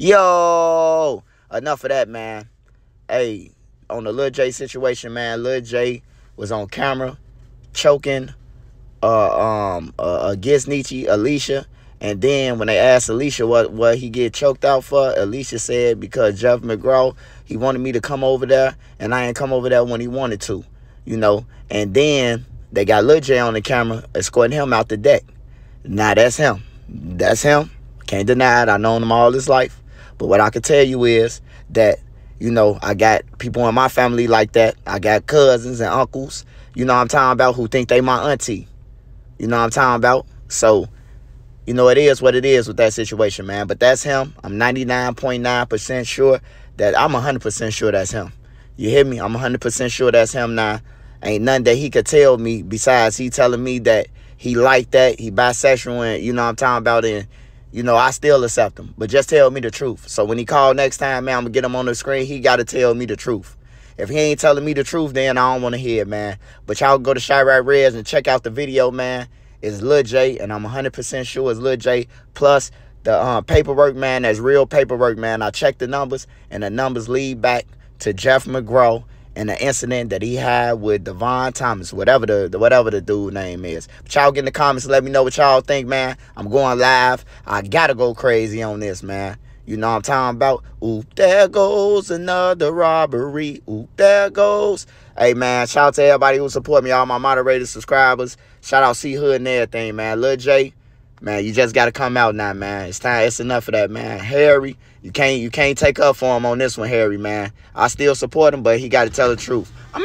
Yo, enough of that, man. Hey, on the Lil Jay situation, man, Lil Jay was on camera choking uh um uh, against Geechie, Alicia. And then when they asked Alicia what, what he get choked out for, Alicia said because Jeff McGraw, he wanted me to come over there, and I ain't come over there when he wanted to, you know. And then they got Lil Jay on the camera escorting him out the deck. Now that's him. That's him. Can't deny it. I known him all his life. But what I can tell you is that, you know, I got people in my family like that. I got cousins and uncles, you know I'm talking about, who think they my auntie. You know I'm talking about? So, you know, it is what it is with that situation, man. But that's him. I'm 99.9% sure that I'm 100% sure that's him. You hear me? I'm 100% sure that's him now. Ain't nothing that he could tell me besides he telling me that he like that, he bisexual, and you know I'm talking about it you know, I still accept him. But just tell me the truth. So when he call next time, man, I'm going to get him on the screen. He got to tell me the truth. If he ain't telling me the truth, then I don't want to hear it, man. But y'all go to Chiraq Reds and check out the video, man. It's Lil Jay, and I'm 100% sure it's Lil Jay. Plus, the uh, paperwork, man, that's real paperwork, man. I checked the numbers, and the numbers lead back to Jeff McGraw and the incident that he had with Devon Thomas, whatever the, the whatever the dude name is. But y'all get in the comments let me know what y'all think, man. I'm going live. I gotta go crazy on this, man. You know I'm talking about? Ooh, there goes another robbery. Ooh, there goes. Hey, man, shout out to everybody who support me, all my moderators, subscribers. Shout out C-Hood and everything, man. Lil Jay, Man, you just gotta come out now, man. It's time. It's enough of that, man. Harry, you can't you can't take up for him on this one, Harry, man. I still support him, but he got to tell the truth. I'm